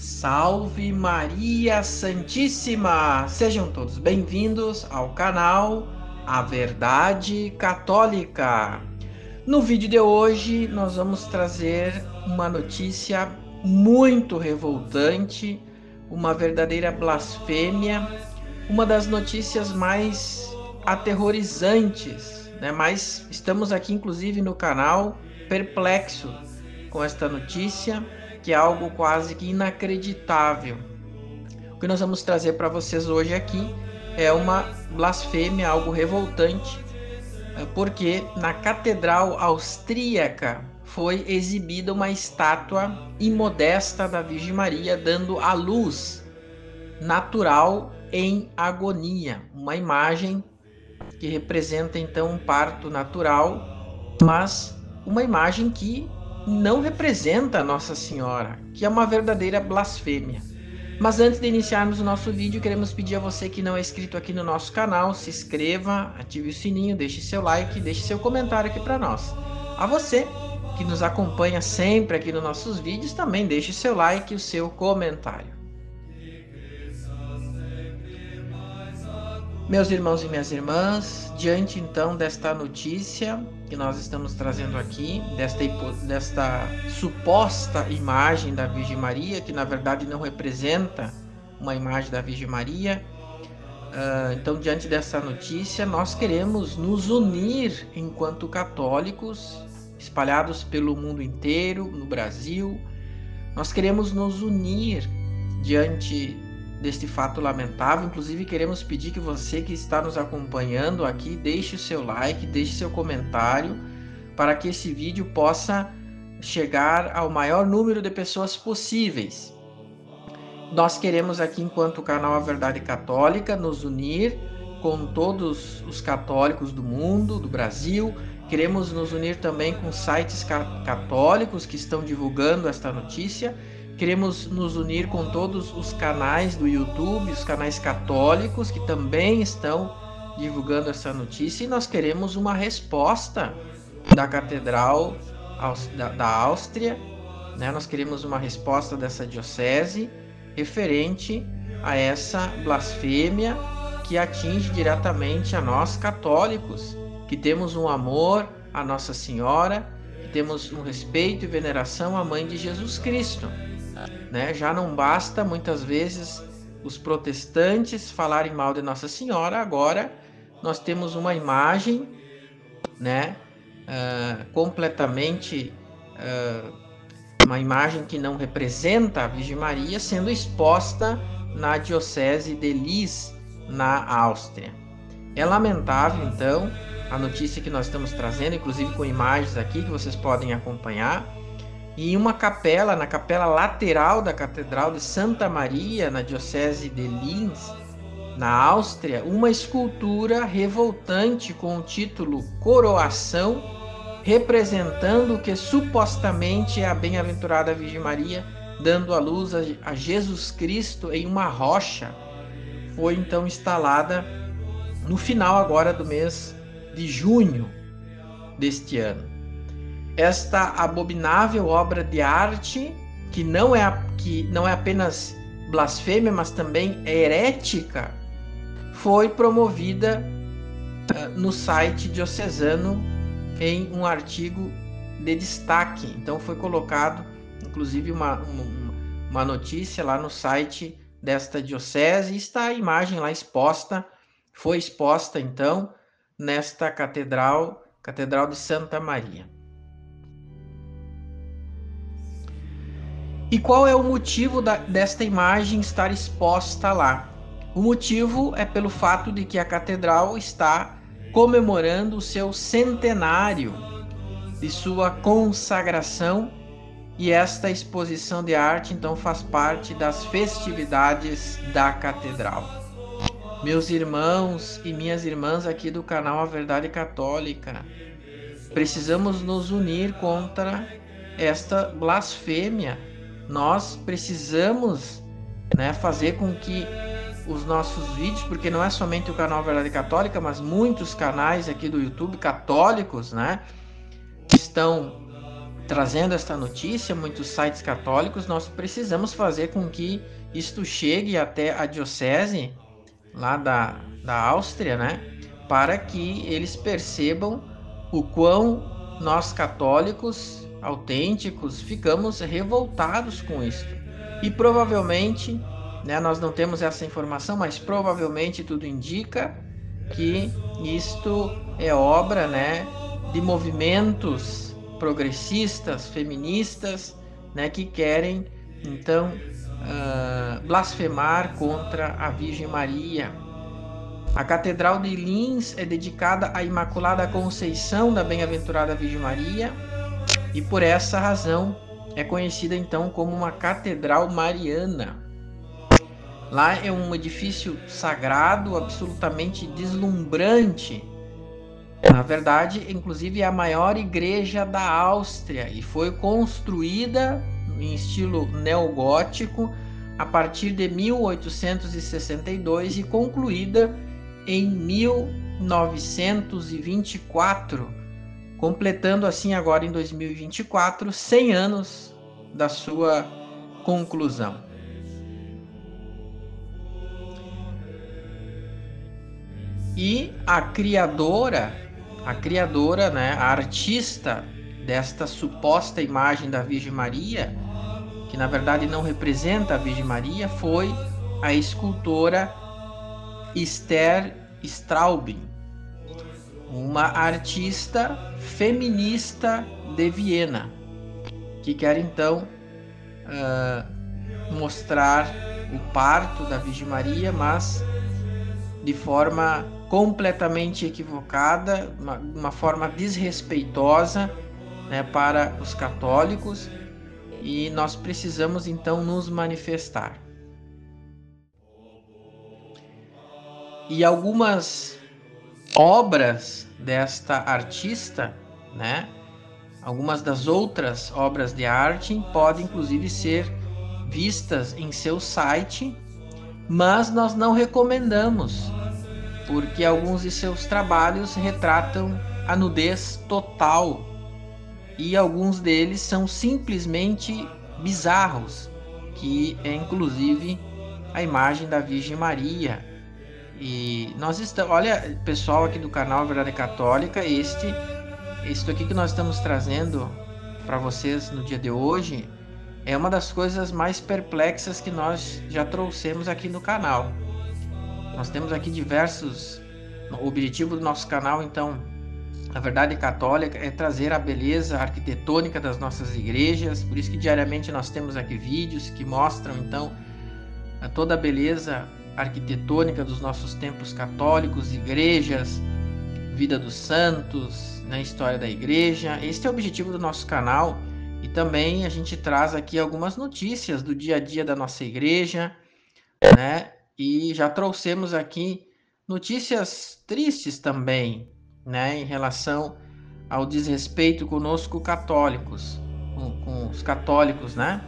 Salve Maria Santíssima! Sejam todos bem-vindos ao canal A Verdade Católica. No vídeo de hoje, nós vamos trazer uma notícia muito revoltante, uma verdadeira blasfêmia, uma das notícias mais aterrorizantes, né? Mas estamos aqui, inclusive, no canal perplexo com esta notícia, que é algo quase que inacreditável. O que nós vamos trazer para vocês hoje aqui é uma blasfêmia, algo revoltante, eh, porque na Catedral Austríaca foi exibida uma estátua imodesta da Virgem Maria dando a luz natural em agonia, uma imagem que representa então um parto natural, mas uma imagem que não representa Nossa Senhora, que é uma verdadeira blasfêmia. Mas antes de iniciarmos o nosso vídeo, queremos pedir a você que não é inscrito aqui no nosso canal, se inscreva, ative o sininho, deixe seu like, deixe seu comentário aqui para nós. A você que nos acompanha sempre aqui nos nossos vídeos, também deixe seu like e o seu comentário. Meus irmãos e minhas irmãs, diante então desta notícia que nós estamos trazendo aqui, desta, desta suposta imagem da Virgem Maria, que na verdade não representa uma imagem da Virgem Maria, uh, então diante dessa notícia, nós queremos nos unir enquanto católicos, espalhados pelo mundo inteiro, no Brasil, nós queremos nos unir diante deste fato lamentável. Inclusive, queremos pedir que você que está nos acompanhando aqui deixe o seu like, deixe seu comentário para que esse vídeo possa chegar ao maior número de pessoas possíveis. Nós queremos aqui, enquanto canal A Verdade Católica, nos unir com todos os católicos do mundo, do Brasil. Queremos nos unir também com sites católicos que estão divulgando esta notícia Queremos nos unir com todos os canais do YouTube, os canais católicos que também estão divulgando essa notícia e nós queremos uma resposta da Catedral da Áustria, né? Nós queremos uma resposta dessa diocese referente a essa blasfêmia que atinge diretamente a nós católicos, que temos um amor a Nossa Senhora, que temos um respeito e veneração à Mãe de Jesus Cristo. Né? Já não basta muitas vezes os protestantes falarem mal de Nossa Senhora, agora nós temos uma imagem né, uh, completamente uh, uma imagem que não representa a Virgem Maria sendo exposta na diocese de Lis, na Áustria. É lamentável, então, a notícia que nós estamos trazendo, inclusive com imagens aqui que vocês podem acompanhar, em uma capela, na capela lateral da Catedral de Santa Maria, na Diocese de Linz, na Áustria, uma escultura revoltante com o título Coroação, representando o que supostamente é a bem-aventurada Virgem Maria dando a luz a Jesus Cristo em uma rocha. Foi então instalada no final agora do mês de junho deste ano esta abominável obra de arte, que não é, que não é apenas blasfêmia, mas também é herética, foi promovida uh, no site diocesano em um artigo de destaque. Então foi colocado, inclusive, uma, uma, uma notícia lá no site desta diocese, e está a imagem lá exposta, foi exposta então nesta catedral, Catedral de Santa Maria. E qual é o motivo da, desta imagem estar exposta lá? O motivo é pelo fato de que a catedral está comemorando o seu centenário de sua consagração e esta exposição de arte então faz parte das festividades da catedral. Meus irmãos e minhas irmãs aqui do canal A Verdade Católica, precisamos nos unir contra esta blasfêmia nós precisamos né, fazer com que os nossos vídeos, porque não é somente o canal Verdade Católica, mas muitos canais aqui do YouTube católicos, né, estão trazendo esta notícia, muitos sites católicos, nós precisamos fazer com que isto chegue até a diocese lá da, da Áustria, né? Para que eles percebam o quão nós católicos autênticos ficamos revoltados com isto. E provavelmente, né, nós não temos essa informação, mas provavelmente tudo indica que isto é obra, né, de movimentos progressistas, feministas, né, que querem então uh, blasfemar contra a Virgem Maria. A Catedral de Lins é dedicada à Imaculada Conceição da Bem-aventurada Virgem Maria e por essa razão é conhecida então como uma Catedral Mariana. Lá é um edifício sagrado, absolutamente deslumbrante. Na verdade, inclusive é a maior igreja da Áustria e foi construída em estilo neogótico a partir de 1862 e concluída em 1924, completando assim agora em 2024 100 anos da sua conclusão. E a criadora, a criadora, né, a artista desta suposta imagem da Virgem Maria, que na verdade não representa a Virgem Maria, foi a escultora Esther Straubing, uma artista feminista de Viena, que quer então uh, mostrar o parto da Virgem Maria, mas de forma completamente equivocada, uma, uma forma desrespeitosa né, para os católicos, e nós precisamos então nos manifestar. E algumas obras desta artista, né? Algumas das outras obras de arte podem inclusive ser vistas em seu site, mas nós não recomendamos, porque alguns de seus trabalhos retratam a nudez total e alguns deles são simplesmente bizarros, que é inclusive a imagem da Virgem Maria e nós estamos, olha, pessoal aqui do canal Verdade Católica, este, este aqui que nós estamos trazendo para vocês no dia de hoje é uma das coisas mais perplexas que nós já trouxemos aqui no canal. Nós temos aqui diversos. O objetivo do nosso canal, então, a verdade católica é trazer a beleza arquitetônica das nossas igrejas. Por isso que diariamente nós temos aqui vídeos que mostram então toda a beleza arquitetônica dos nossos tempos católicos, igrejas, vida dos santos, na né, história da igreja. Este é o objetivo do nosso canal e também a gente traz aqui algumas notícias do dia a dia da nossa igreja, né? E já trouxemos aqui notícias tristes também, né, em relação ao desrespeito conosco católicos, com, com os católicos, né?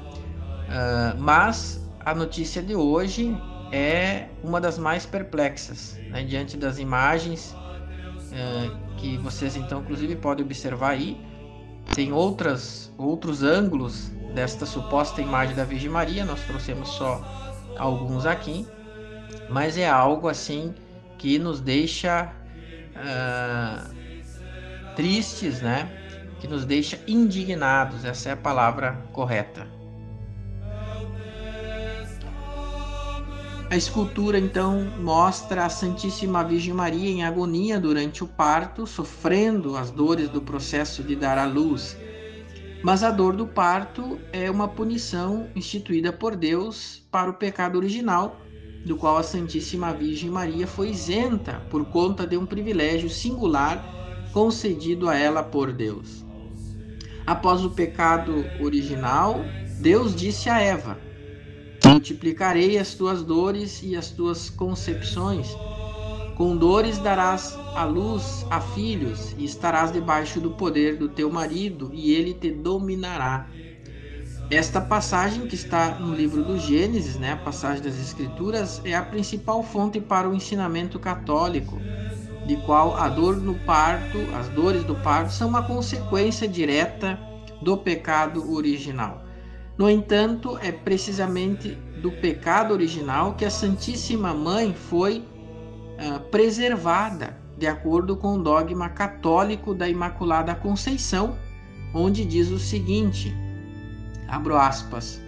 Uh, mas a notícia de hoje é uma das mais perplexas, né, diante das imagens é, que vocês então inclusive podem observar aí. Tem outras, outros ângulos desta suposta imagem da Virgem Maria, nós trouxemos só alguns aqui, mas é algo assim que nos deixa uh, tristes, né? Que nos deixa indignados, essa é a palavra correta. A escultura então mostra a Santíssima Virgem Maria em agonia durante o parto, sofrendo as dores do processo de dar à luz. Mas a dor do parto é uma punição instituída por Deus para o pecado original, do qual a Santíssima Virgem Maria foi isenta por conta de um privilégio singular concedido a ela por Deus. Após o pecado original, Deus disse a Eva: Multiplicarei as tuas dores e as tuas concepções. Com dores darás a luz a filhos, e estarás debaixo do poder do teu marido, e ele te dominará. Esta passagem que está no livro do Gênesis, né, a passagem das Escrituras, é a principal fonte para o ensinamento católico, de qual a dor no parto, as dores do parto, são uma consequência direta do pecado original. No entanto, é precisamente do pecado original que a Santíssima Mãe foi uh, preservada, de acordo com o dogma católico da Imaculada Conceição, onde diz o seguinte: abro aspas,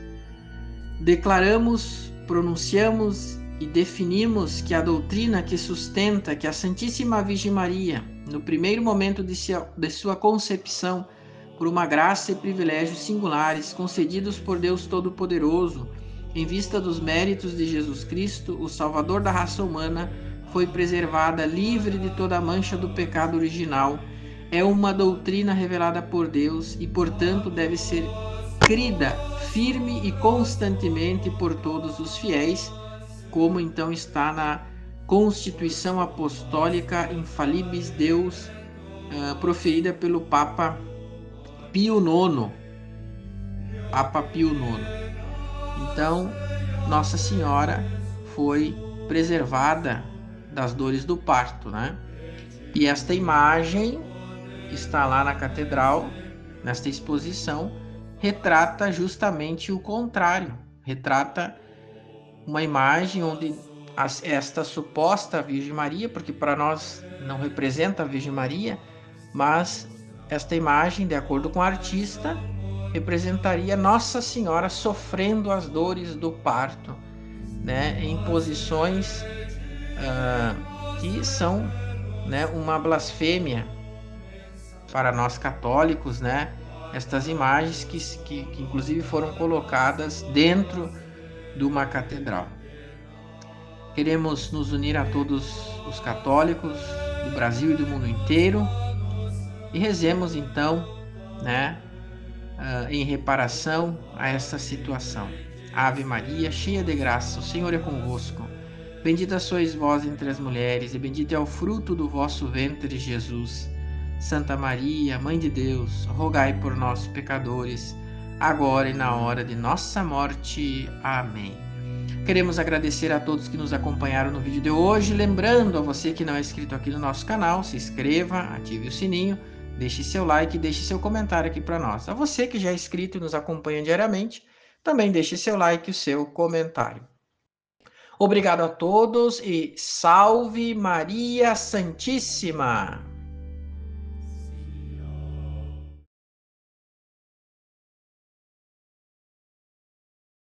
declaramos, pronunciamos e definimos que a doutrina que sustenta que a Santíssima Virgem Maria, no primeiro momento de sua concepção, por uma graça e privilégios singulares concedidos por Deus Todo-Poderoso, em vista dos méritos de Jesus Cristo, o Salvador da raça humana, foi preservada livre de toda a mancha do pecado original. É uma doutrina revelada por Deus e, portanto, deve ser crida firme e constantemente por todos os fiéis, como então está na Constituição Apostólica Infalibis Deus, uh, proferida pelo Papa Pio IX. Papa Pio IX. Então, Nossa Senhora foi preservada das dores do parto, né? E esta imagem está lá na catedral, nesta exposição, retrata justamente o contrário. Retrata uma imagem onde esta suposta Virgem Maria, porque para nós não representa a Virgem Maria, mas esta imagem, de acordo com o artista, representaria Nossa Senhora sofrendo as dores do parto, né, em posições uh, que são né, uma blasfêmia para nós católicos, né? Estas imagens que, que, que inclusive foram colocadas dentro de uma catedral. Queremos nos unir a todos os católicos do Brasil e do mundo inteiro e rezemos então, né, uh, em reparação a essa situação. Ave Maria, cheia de graça, o Senhor é convosco. Bendita sois vós entre as mulheres, e bendito é o fruto do vosso ventre, Jesus. Santa Maria, Mãe de Deus, rogai por nós, pecadores, agora e na hora de nossa morte. Amém. Queremos agradecer a todos que nos acompanharam no vídeo de hoje. Lembrando a você que não é inscrito aqui no nosso canal, se inscreva, ative o sininho Deixe seu like e deixe seu comentário aqui para nós. A você que já é inscrito e nos acompanha diariamente, também deixe seu like e o seu comentário. Obrigado a todos e salve Maria Santíssima!